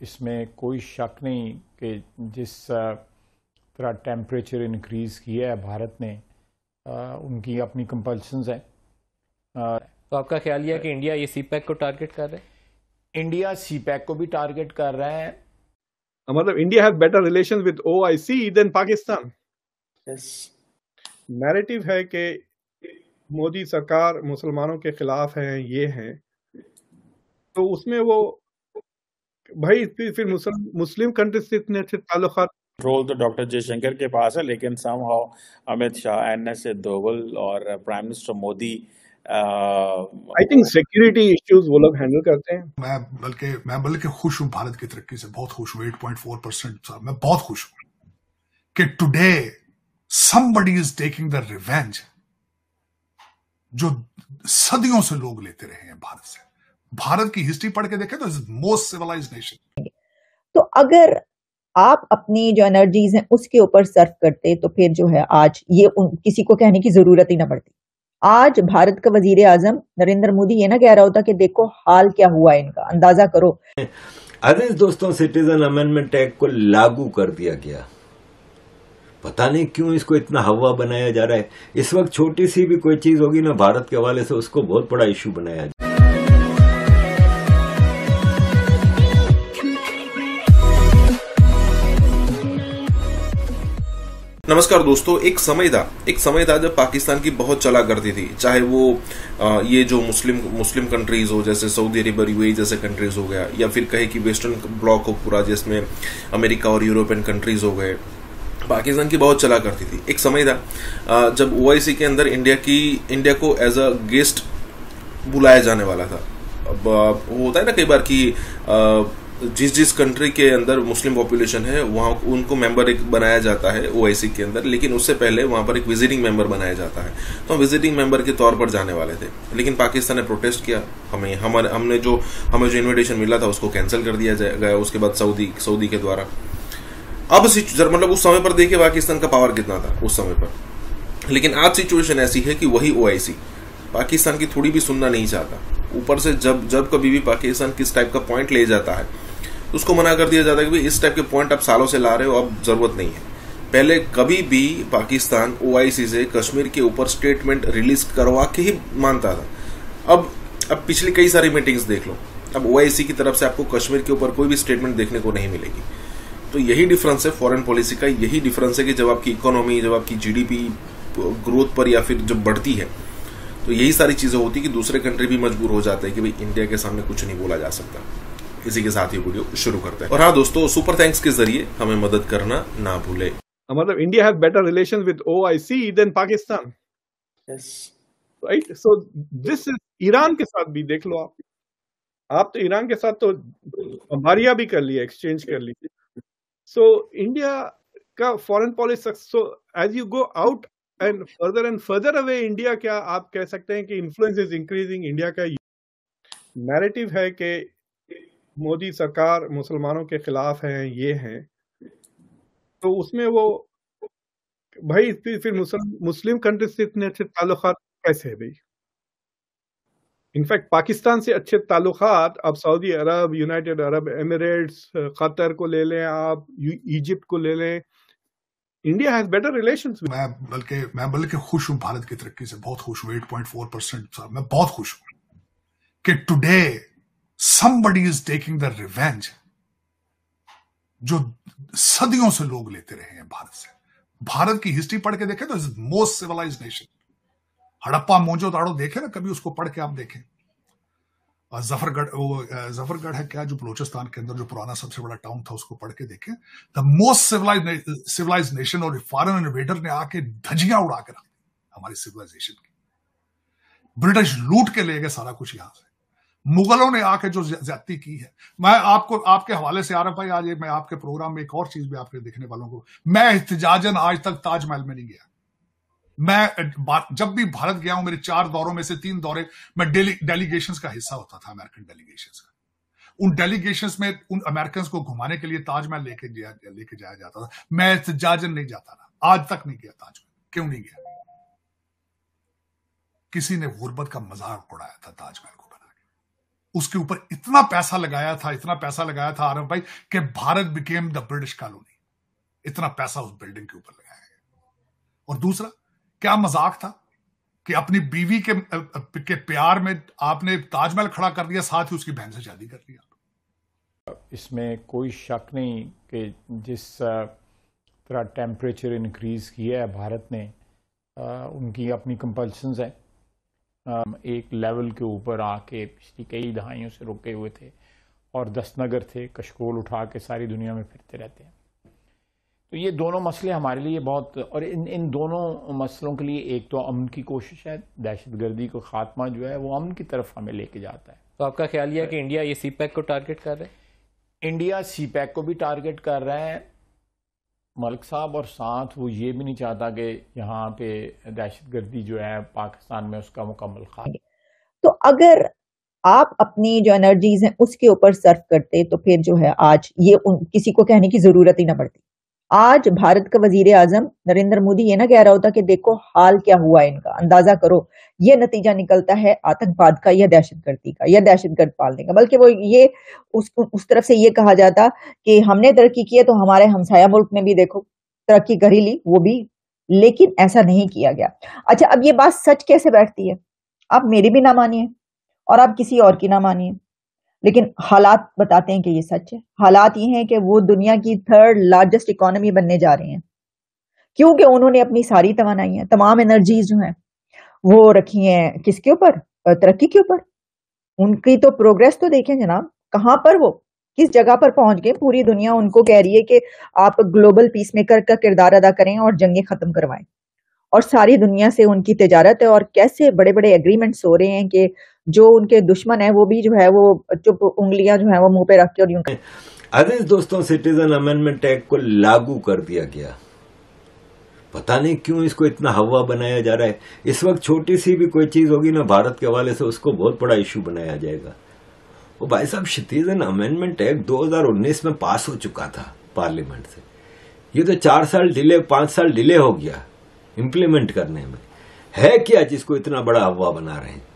इसमें कोई शक नहीं कि जिस तरह टेम्परेचर इंक्रीज़ किया है भारत ने उनकी अपनी कंपल्सन्स हैं। तो आपका ख्याल यह है कि इंडिया ये सी पैक को टारगेट कर रहा है? इंडिया सी पैक को भी टारगेट कर रहा है। मतलब India has better relation with OIC than Pakistan yes narrative है कि मोदी सरकार मुसलमानों के खिलाफ है ये है। तो उसमें वो भाई फिर फिर मुस्लिम मुस्लिम कंट्री से इतने अच्छे ताल्लुक रोल तो डॉक्टर जयशंकर के पास है लेकिन somehow Amit Shah N S Doval और prime minister Modi I think security issues वो लोग हैंडल करते हैं। मैं बल्कि मैं बल्कि खुश हूँ भारत की तरक्की से बहुत खुश हूँ। 8.4 परसेंट मैं बहुत खुश हूँ कि today somebody is taking the revenge जो सदियों से लोग लेते रहे हैं भारत से। भारत की हिस्ट्री पढ़ के देखें तो मोस्ट सिविलाइज नेशन तो अगर आप अपनी जो एनर्जीज हैं उसके ऊपर सर्व करते तो फिर जो है आज ये उन, किसी को कहने की ज़रूरत ही ना पड़ती। आज भारत का वज़ीर आज़म नरेंद्र मोदी ये ना कह रहा होता कि देखो हाल क्या हुआ इनका अंदाज़ा करो। अरे दोस्तों सिटीजन अमेंडमेंट एक्ट को लागू कर दिया गया। पता नहीं क्यों इसको इतना हवा बनाया जा रहा है। इस वक्त छोटी सी भी कोई चीज़ होगी ना भारत के हवाले से उसको बहुत बड़ा इश्यू बनाया नमस्कार दोस्तों एक समय था एक समय था जब पाकिस्तान की बहुत चला करती थी चाहे वो आ, ये जो मुस्लिम मुस्लिम कंट्रीज़ हो जैसे सऊदी अरेबिया यूएई जैसे कंट्रीज़ हो गया या फिर कहे कि वेस्टर्न ब्लॉक हो पूरा जिसमें अमेरिका और यूरोपियन कंट्रीज़ हो गए पाकिस्तान की बहुत चला करती थी। एक समय था जब ओ के अंदर इंडिया की इंडिया को एज अ गेस्ट बुलाया जाने वाला था। अब वो होता है ना कई बार कि जिस जिस कंट्री के अंदर मुस्लिम पॉपुलेशन है, वहाँ उनको मेंबर एक बनाया जाता है ओ के अंदर, लेकिन उससे पहले वहाँ पर एक विजिटिंग मेंबर बनाया जाता है। तो हम विजिटिंग मेंबर के तौर पर जाने वाले थे। लेकिन पाकिस्तान ने प्रोटेस्ट किया। हमें, हमारे, हमने जो, हमें जो इन्विटेशन मिला था, उसको कैंसिल कर दिया गया, उसके बाद सऊदी सऊदी के द्वारा। अब मतलब उस समय पर देखिए पाकिस्तान का पावर कितना था, उस समय पर। लेकिन आज सिचुएशन ऐसी है कि वही ओआईसी पाकिस्तान की थोड़ी भी सुनना नहीं चाहता। ऊपर से जब जब कभी भी पाकिस्तान किस टाइप का पॉइंट ले जाता है उसको मना कर दिया जाता है कि भाई इस टाइप के पॉइंट आप सालों से ला रहे हो, अब ज़रूरत नहीं है। पहले कभी भी पाकिस्तान ओआईसी से कश्मीर के ऊपर स्टेटमेंट रिलीज़ करवा के ही मानता था। अब अब पिछली कई सारी मीटिंग्स देख लो। अब ओआईसी की तरफ़ से आपको कश्मीर के ऊपर कोई भी स्टेटमेंट देखने को नहीं मिलेगी। तो यही डिफरेंस है फॉरेन पॉलिसी का। यही डिफरेंस है कि जब आपकी इकोनॉमी जब आपकी जीडीपी ग्रोथ पर या फिर जब बढ़ती है तो यही सारी चीज़ें होती कि दूसरे कंट्री भी मजबूर हो जाते हैं कि भाई इंडिया के सामने कुछ नहीं बोला जा सकता। इसी के साथ ही वीडियो शुरू करते हैं। और हाँ दोस्तों सुपर थैंक्स के ज़रिए हमें मदद करना ना भूले। मतलब India has better relation with OIC than Pakistan right so this is Iran के साथ भी देख लो आप। आप तो ईरान के साथ तो हमारिया भी कर लिया एक्सचेंज कर ली सो इंडिया का foreign policy so as you go out and further and further away India क्या आप कह सकते हैं कि इन्फ्लुएंस इज़ इंक्रीजिंग इंडिया का नैरेटिव है कि मोदी सरकार मुसलमानों के खिलाफ है, ये है। तो उसमें वो, भाई फिर फिर मुस्लिम कंट्री से इतने अच्छे ताल्लुक कैसे है भाई? इनफैक्ट पाकिस्तान से अच्छे ताल्लुकात अब Saudi Arab, United Arab Emirates Qatar को ले लें आप इजिप्ट को ले लें। इंडिया हैज़ बेटर रिलेशन मैं बल्कि मैं बल्कि खुश हूँ भारत की तरक्की से, बहुत खुश हूँ 8.4 परसेंट मैं बहुत खुश हूँ कि today somebody is taking the revenge जो सदियों से लोग लेते रहे हैं भारत से। भारत की हिस्ट्री पढ़ के देखें तो is most civilize nation Harappa Mohenjo Daro देखे ना, कभी उसको पढ़ के आप देखें। जफरगढ़, वो जफरगढ़ है क्या, जो बलोचिस्तान के अंदर जो पुराना सबसे बड़ा टाउन था, उसको पढ़ के देखें। The most civilize civilize nation और फॉरन इन्वेडर ने आके धजियाँ उड़ा के रख दी हमारी सिविलाइजेशन की। ब्रिटिश लूट के ले गए सारा कुछ यहाँ से। मुगलों ने आके जो ज्यादती की है। मैं आपको, आपके हवाले से आ रहा भाई, आज मैं आपके प्रोग्राम में एक और चीज़ भी आपके देखने वालों को, मैं एहतजाजन आज तक ताजमहल में नहीं गया। मैं जब भी भारत गया हूँ, मेरे चार दौरों में से तीन दौरे, मैं डेलीगेशन का हिस्सा होता था, अमेरिकन डेलीगेशन का। उन डेलीगेशन में, उन अमेरिकन को घुमाने के लिए ताजमहल लेके लेके जाया जाता था। मैं एहतजाजन नहीं जाता था आज तक नहीं गया ताजमहल। क्यों नहीं गया? किसी ने गुर्बत का मज़ाक उड़ाया था ताजमहल उसके ऊपर इतना पैसा लगाया था, इतना पैसा लगाया था आरफ भाई, कि Bharat became the British colony इतना पैसा उस बिल्डिंग के ऊपर लगाया गया। और दूसरा, क्या मज़ाक था कि अपनी बीवी के के प्यार में आपने ताजमहल खड़ा कर दिया, साथ ही उसकी बहन से शादी कर दिया। इसमें कोई शक नहीं कि जिस तरह टेम्परेचर इंक्रीज किया है, भारत ने उनकी अपनी कंपल्सन्स है। एक लेवल के ऊपर आके पिछली कई दहाइयों से रुके हुए थे और दस्तनगर थे कशकोल उठा के सारी दुनिया में फिरते रहते हैं। तो ये दोनों मसले हमारे लिए बहुत और इन इन दोनों मसलों के लिए एक तो अमन की कोशिश है दहशत गर्दी को खात्मा जो है वो अमन की तरफ़ हमें लेके जाता है। तो आपका ख्याल यह कि इंडिया ये सी पैक को टारगेट कर रहा है? इंडिया सी पैक को भी टारगेट कर रहा है मलिक साहब और साथ वो ये भी नहीं चाहता कि यहाँ पे दहशत गर्दी जो है पाकिस्तान में उसका मुकम्मल खा तो अगर आप अपनी जो एनर्जीज हैं उसके ऊपर सर्व करते तो फिर जो है आज ये उन, किसी को कहने की ज़रूरत ही ना पड़ती। आज भारत का वज़ीर आज़म नरेंद्र मोदी ये ना कह रहा होता कि देखो हाल क्या हुआ इनका, अंदाज़ा करो, ये नतीजा निकलता है आतंकवाद का या दहशतगर्दी का, या दहशतगर्द पालने का। बल्कि वो ये, उस उस तरफ़ से ये कहा जाता कि हमने तरक्की की है तो हमारे हमसाया मुल्क ने भी देखो, तरक्की कर ही ली, वो भी, लेकिन ऐसा नहीं किया गया। अच्छा अब ये बात सच कैसे बैठती है? आप मेरी भी ना मानिए और आप किसी और की ना मानिए। लेकिन हालात बताते हैं कि ये सच है। हालात ये हैं कि वो दुनिया की थर्ड लार्जेस्ट इकोनॉमी बनने जा रहे हैं। क्योंकि उन्होंने अपनी सारी तोानाइयाँ तमाम एनर्जीज जो हैं, वो रखी हैं किसके ऊपर? तरक्की के ऊपर। उनकी तो प्रोग्रेस तो देखें जनाब, कहाँ पर वो? किस जगह पर पहुँच गए? पूरी दुनिया उनको कह रही है कि आप ग्लोबल पीस मेकर का किरदार अदा करें और जंगे खत्म करवाएँ। और सारी दुनिया से उनकी तजारत है और कैसे बड़े बड़े एग्रीमेंट्स हो रहे हैं कि जो उनके दुश्मन है वो भी जो है वो चुप उंगलियाँ जो है वो मुँह पे रख के और यूँ अरे दोस्तों सिटीजन अमेंडमेंट एक्ट को लागू कर दिया गया। पता नहीं क्यों इसको इतना हवा बनाया जा रहा है। इस वक्त छोटी सी भी कोई चीज़ होगी ना, भारत के हवाले से उसको बहुत बड़ा इश्यू बनाया जाएगा। वो भाई साहब सिटीजन अमेंडमेंट एक्ट 2019 में पास हो चुका था पार्लियामेंट से। ये तो चार साल डिले पाँच साल डिले हो गया। इम्प्लीमेंट करने में। है क्या जिसको इतना बड़ा हवा बना रहे हैं?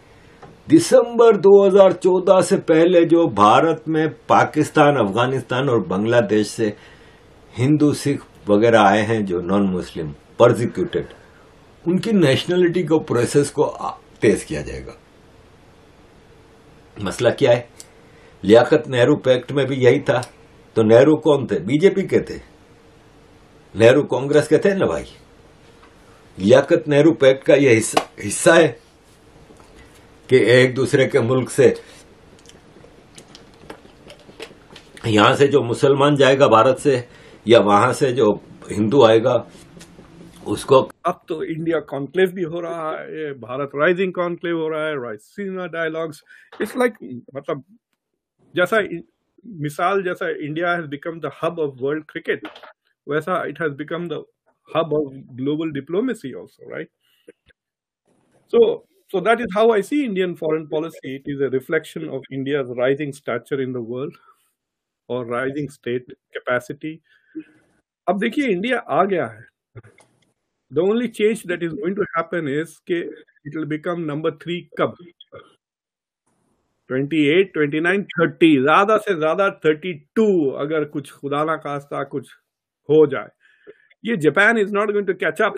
दिसंबर 2014 से पहले जो भारत में पाकिस्तान, अफ़गानिस्तान और बांग्लादेश से हिंदू, सिख वगैरह आए हैं, जो नॉन मुस्लिम प्रोजिक्यूटेड उनकी नेशनलिटी को प्रोसेस को तेज किया जाएगा। मसला क्या है? लियाकत नेहरू पैक्ट में भी यही था। तो नेहरू कौन थे? बीजेपी के थे। नेहरू कांग्रेस के थे ना भाई? लियाकत नेहरू पैक्ट का यह हिस्सा, हिस्सा है कि एक दूसरे के मुल्क से यहाँ से जो मुसलमान जाएगा भारत से या वहाँ से जो हिंदू आएगा उसको अब तो इंडिया कॉन्क्लेव भी हो रहा है भारत राइजिंग कॉन्क्लेव हो रहा है राइसीना डायलॉग्स इट्स लाइक मतलब जैसा मिसाल जैसा India has become the hub of world cricket वैसा it has become the hub of global diplomacy also, right? So, so that is how I see Indian foreign policy. It is a reflection of India's rising stature in the world or rising state capacity. अब देखिए India आ गया है the only change that is going to happen is के it will become number three कब 28, 29, 30 ज़्यादा से ज़्यादा 32 अगर कुछ खुदा ना खास्ता कुछ हो जाए ये Japan is not going to catch up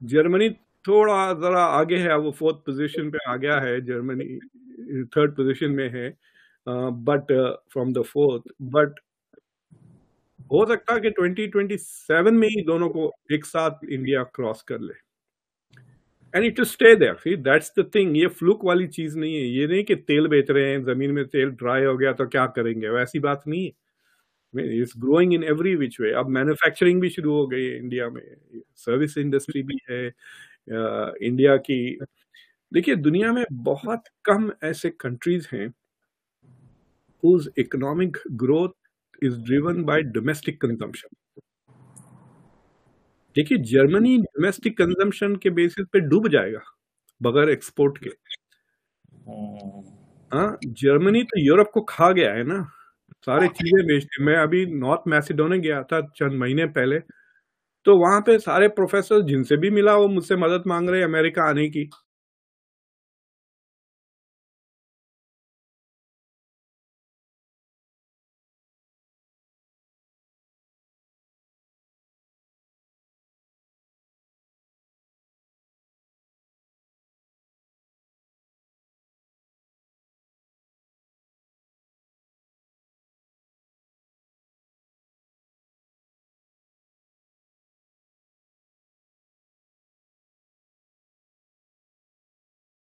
Germany थोड़ा जरा आगे है, वो फोर्थ पोजीशन पे आ गया है जर्मनी थर्ड पोजीशन में है but from the fourth but हो सकता है कि 2027 में ही दोनों को एक साथ इंडिया क्रॉस कर ले। And it to stay there see that's the thing ये फ्लूक वाली चीज़ नहीं है। ये नहीं कि तेल बेच रहे हैं, ज़मीन में तेल ड्राई हो गया तो क्या करेंगे? वैसी बात नहीं है। Is growing in every which way अब मैन्युफैक्चरिंग भी शुरू हो गई है इंडिया में। सर्विस इंडस्ट्री भी है। इंडिया की देखिए दुनिया में बहुत कम ऐसे कंट्रीज़ हैं whose economic growth is driven by domestic consumption देखिए जर्मनी डोमेस्टिक कंजम्पशन के बेसिस पे डूब जाएगा बगैर एक्सपोर्ट के। हाँ। जर्मनी तो यूरोप को खा गया है ना। सारे चीज़ें बेचते मैं अभी नॉर्थ मैसिडोनिया गया था चंद महीने पहले तो वहाँ पे सारे प्रोफेसर जिनसे भी मिला वो मुझसे मदद मांग रहे अमेरिका आने की।